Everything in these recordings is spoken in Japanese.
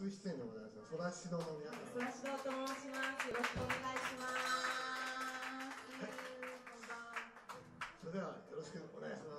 初出演でございます。そらしどの皆さん。そらしどと申します。よろしくお願いします。はい、それではよろしくお願いします。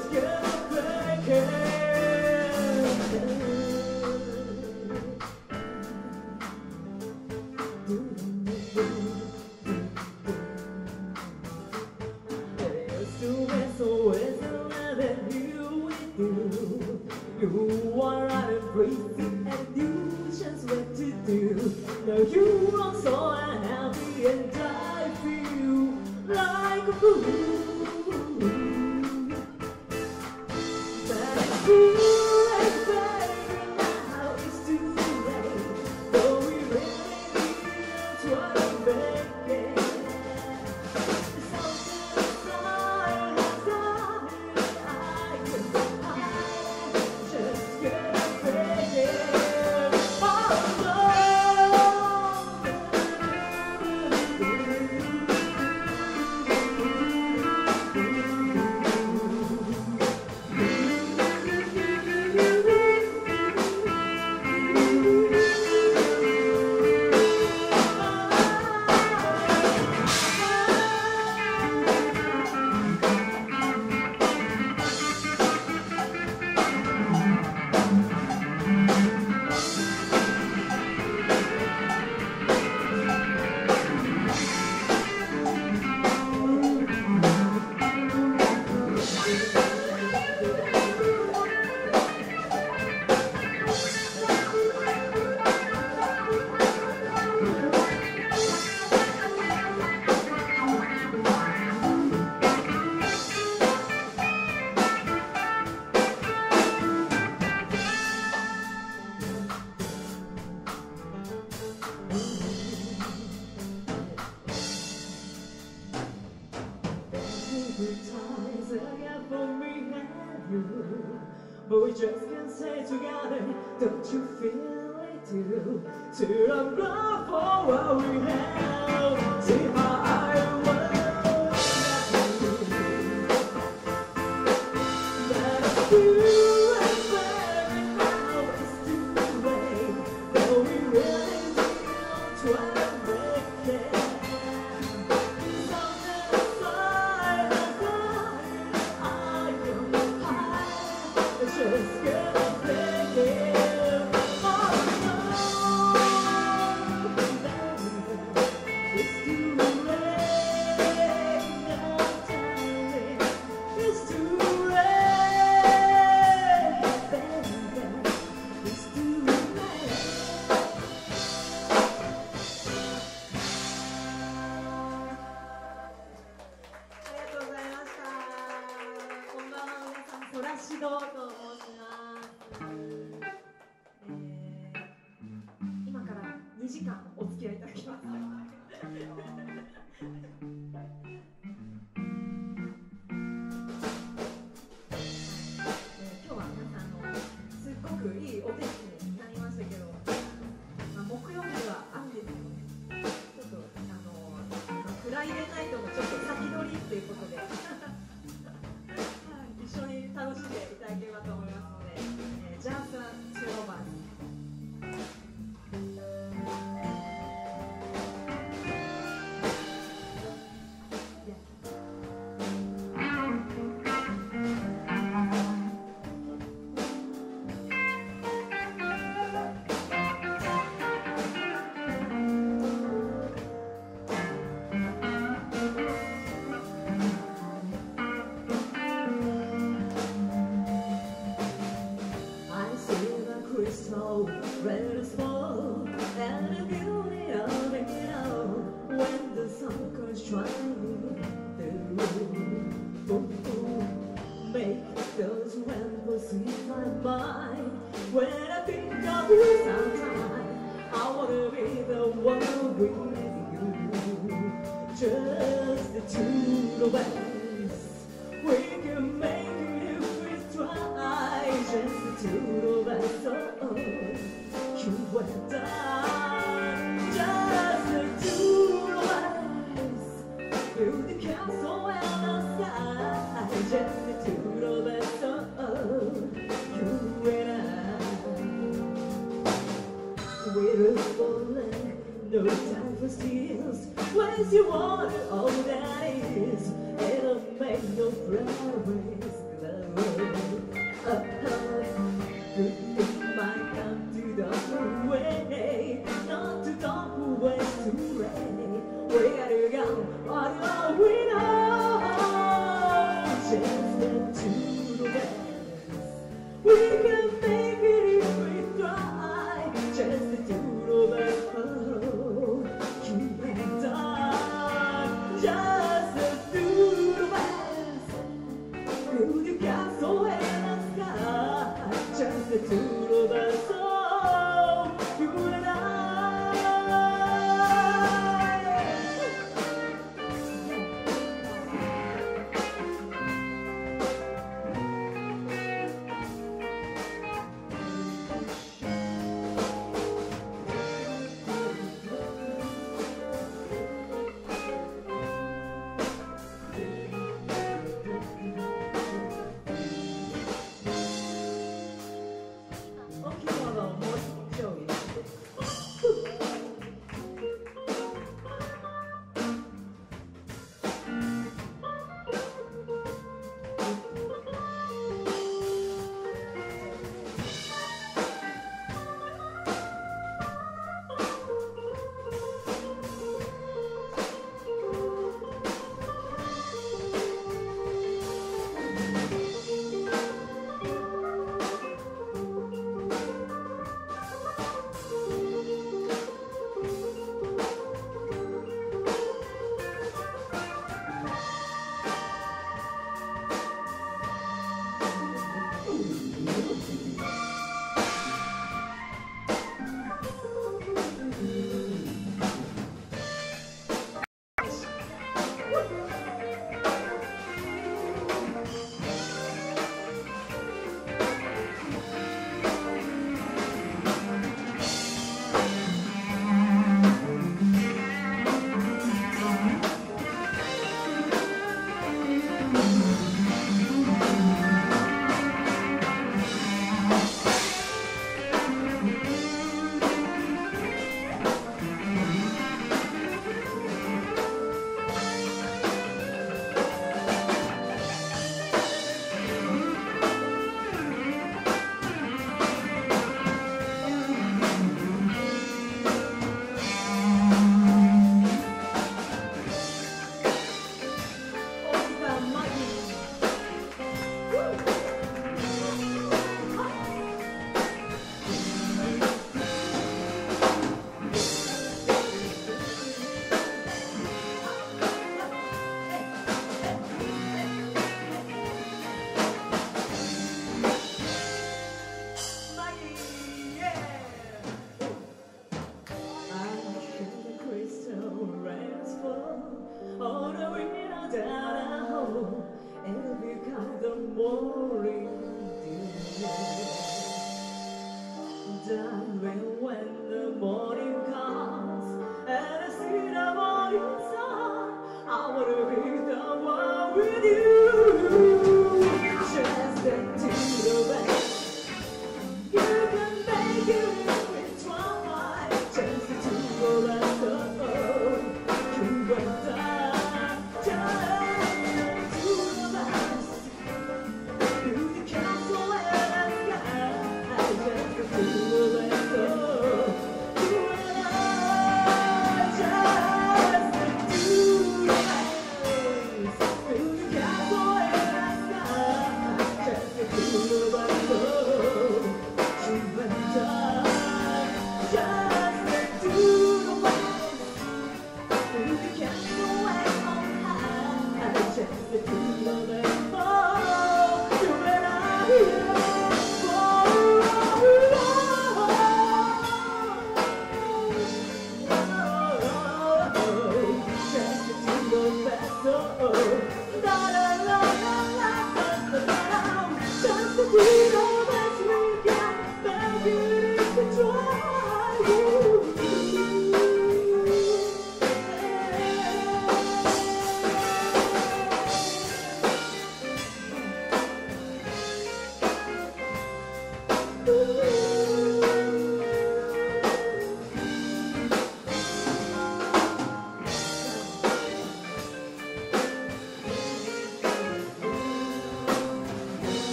just can't break. 不 you want, all that is. It'll make your progress, glow. Uh -huh.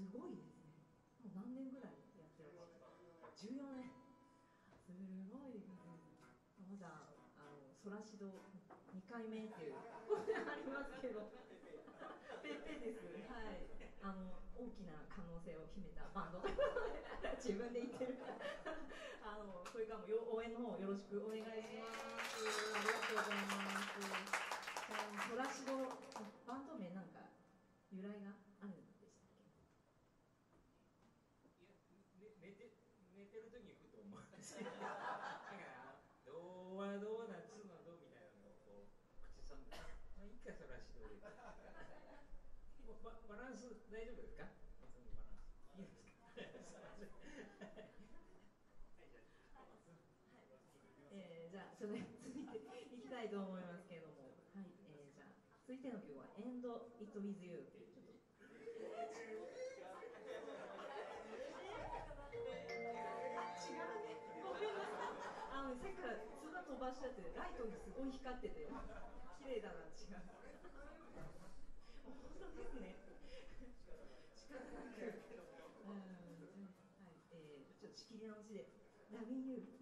すごいですね。もう何年ぐらいやってるんですか？14年。すごいですね。まだあのソラシド2回目っていうありますけど。ペッペですはい。あの大きな可能性を秘めたバンド。自分で言ってる。あのこれからもよ応援の方よろしくお願いします。ありがとうございます。ソラシドバンド名なんか由来があるんでしたっけ寝て寝てる時にふと思うんですよ。だからどうはどうだつのどみたいなの？をこう口さんで、まあいいかそらしどで。もうババランス大丈夫ですか？バランスいいですか？えー、じゃあそれ続いていきたいと思いますけれども、はい、えー、じゃあ続いての曲は End It With You と通話飛ばしだってライトにすごい光ってて綺麗だな違う本当ですね。仕方なく。うん。はい。えー、ちょっと仕切り直しで。ラビンユー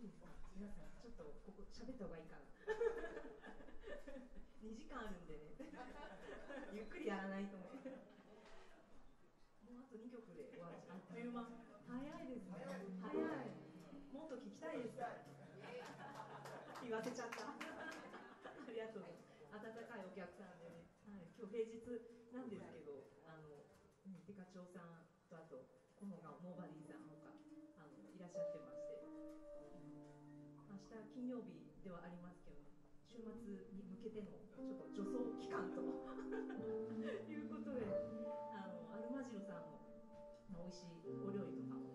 いいですか皆さんちょっとここ喋った方がいいかな。2時間あるんでね。ゆっくりやらないと思うもうあと2曲で終わるあっという間。早いですね。早い。もっと聞きたいです。言わせちゃった。ありがとうございます。温かいお客さんでね、はい、今日平日なんですけどあのうんテカチョウさんとあとこのがノーバディさんほかあのいらっしゃってました金曜日ではありますけど週末に向けてのちょっと助走期間と いうことであのアルマジロさんの美味しいお料理とかも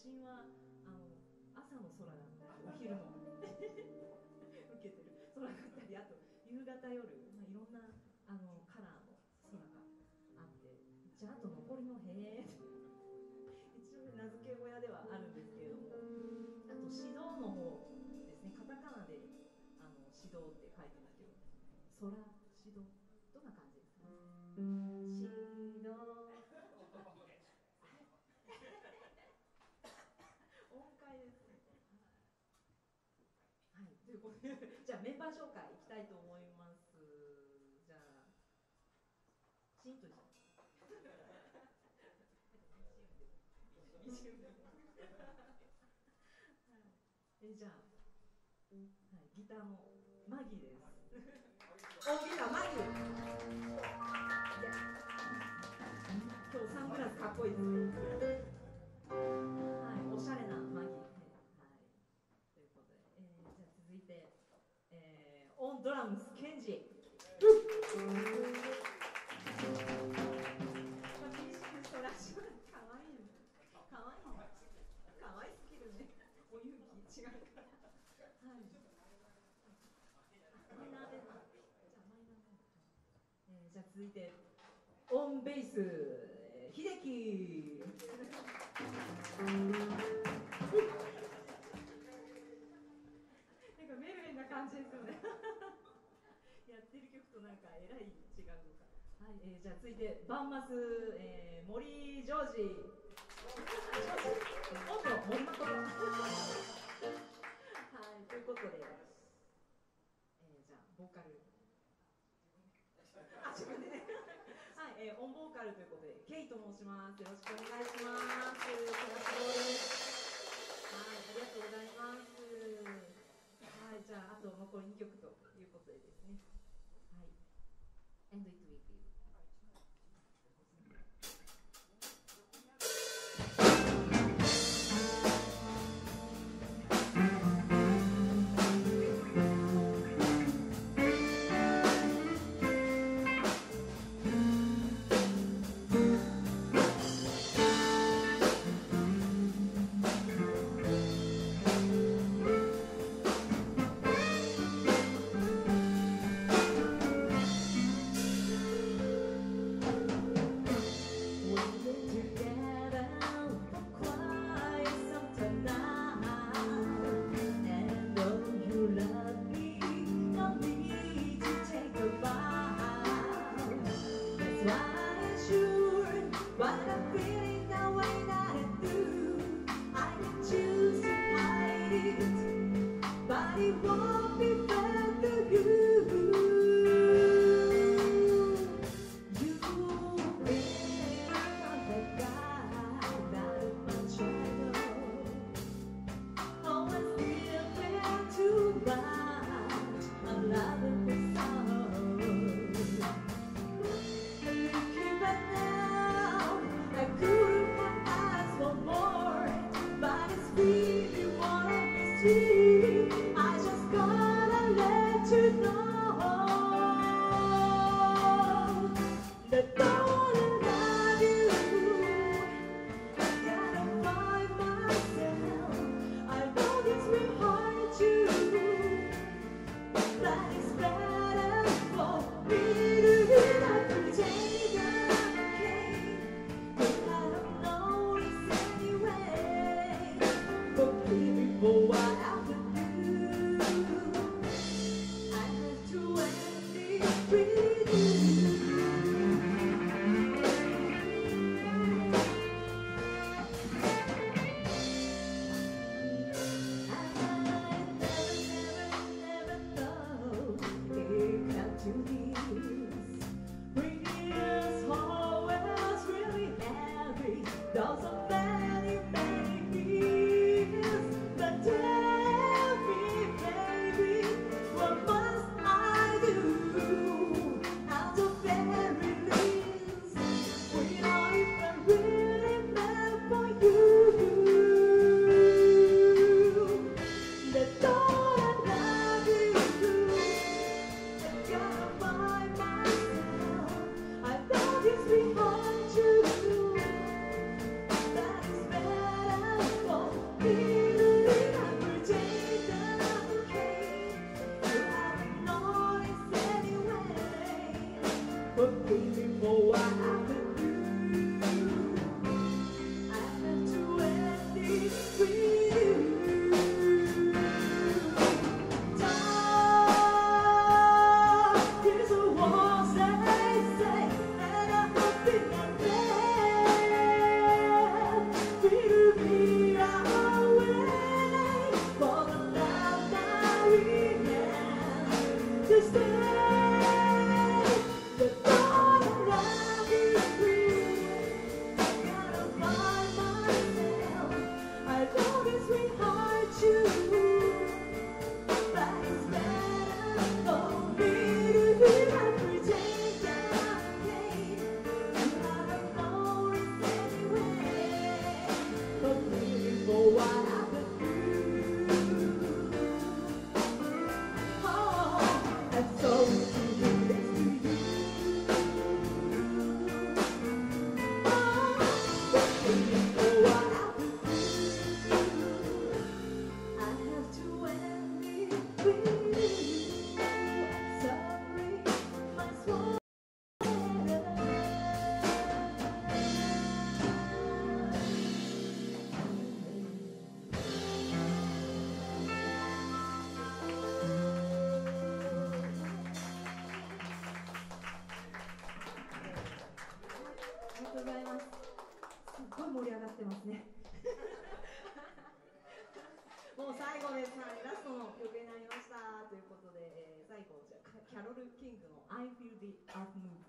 真はあの朝の空だったりお昼の 受けてる。空だったりあと夕方夜、いと思いますじゃあシントリーさん えじゃあ、はい、ギターのマギです。大ギターマギ。今日サングラスかっこいいですね。から。はい。マイナーで。じゃあ。続いてオンベース秀樹。なんかメルヘンな感じですよね。やっとなんかえらい違うのか。はい、えー、じゃあ続いてバンマス、えー、森ジョージ。おっと森誠。はい、ということで、えー、じゃあボーカル。あ、自分でね。はい、えー、オンボーカルということで、ケイと申します。よろしくお願いします。トラです。はい、ありがとうございます。はい、じゃあ、あと残り2曲と 뭐야? ますね。もう最後です、は、ラストの曲になりました。ということで、えー、最後じゃキャロル・キングの「I Feel the Earth Move」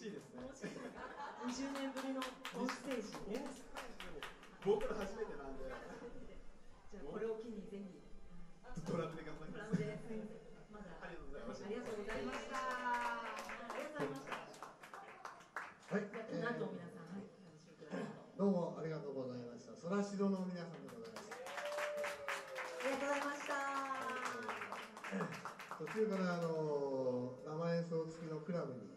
気持ちいいですね20年ぶりのオンステージ。ボーカル初めてなんでじゃあこれを機にぜひドラムで頑張りますドラムでまだありがとうございましたありがとうございました。ありがとうございました。はい、じゃあこの後皆さんはい。どうもありがとうございました。そらしどの皆さんでございます。ありがとうございました。途中からあの生演奏付きのクラブに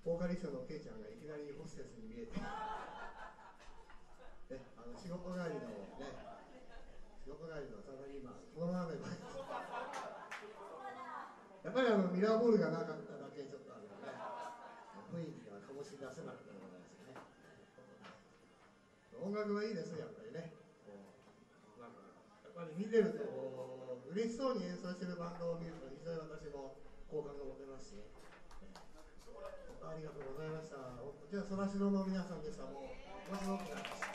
ボーカリストのケイちゃんがいきなりホステスに見えて、ね、あの仕事帰りのね仕事帰りのサラリーマンそのままで前やっぱりあのミラーボールがなかっただけちょっとあのね雰囲気が醸し出せなかったでございますね。音楽はいいですよやっぱりね。なんかやっぱり見てると嬉しそうに演奏してるバンドを見ると非常に私も好感が持てますし、ねありがとうございました。じゃあ、そらしろの皆さんでした。もう、ものすごく